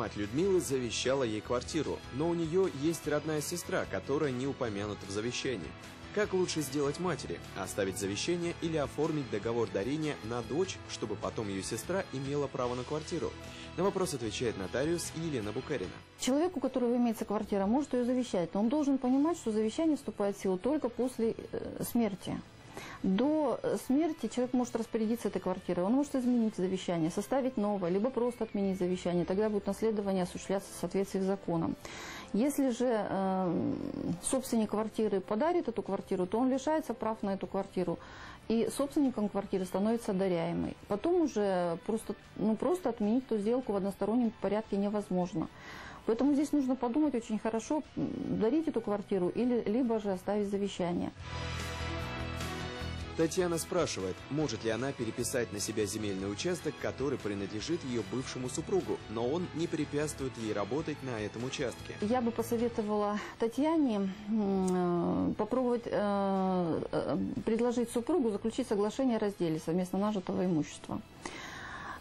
Мать Людмилы завещала ей квартиру, но у нее есть родная сестра, которая не упомянута в завещании. Как лучше сделать матери? Оставить завещание или оформить договор дарения на дочь, чтобы потом ее сестра имела право на квартиру? На вопрос отвечает нотариус Елена Букарина. Человек, у которого имеется квартира, может ее завещать, но он должен понимать, что завещание вступает в силу только после э, смерти. До смерти человек может распорядиться этой квартирой, он может изменить завещание, составить новое, либо просто отменить завещание, тогда будет наследование осуществляться в соответствии с законом. Если же э, собственник квартиры подарит эту квартиру, то он лишается прав на эту квартиру. И собственником квартиры становится даряемый. Потом уже просто, ну, просто отменить эту сделку в одностороннем порядке невозможно. Поэтому здесь нужно подумать очень хорошо, дарить эту квартиру или либо же оставить завещание. Татьяна спрашивает, может ли она переписать на себя земельный участок, который принадлежит ее бывшему супругу, но он не препятствует ей работать на этом участке. Я бы посоветовала Татьяне э, попробовать э, э, предложить супругу заключить соглашение о разделе совместно нажитого имущества.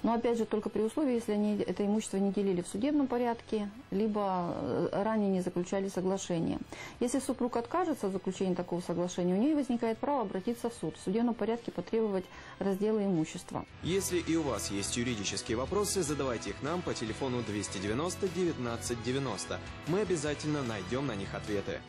Но опять же только при условии, если они это имущество не делили в судебном порядке, либо э, ранее не заключали соглашение. Если супруг откажется от заключения такого соглашения, у нее возникает право обратиться в суд, в судебном порядке потребовать раздела имущества. Если и у вас есть юридические вопросы, задавайте их нам по телефону 290 19 90. Мы обязательно найдем на них ответы.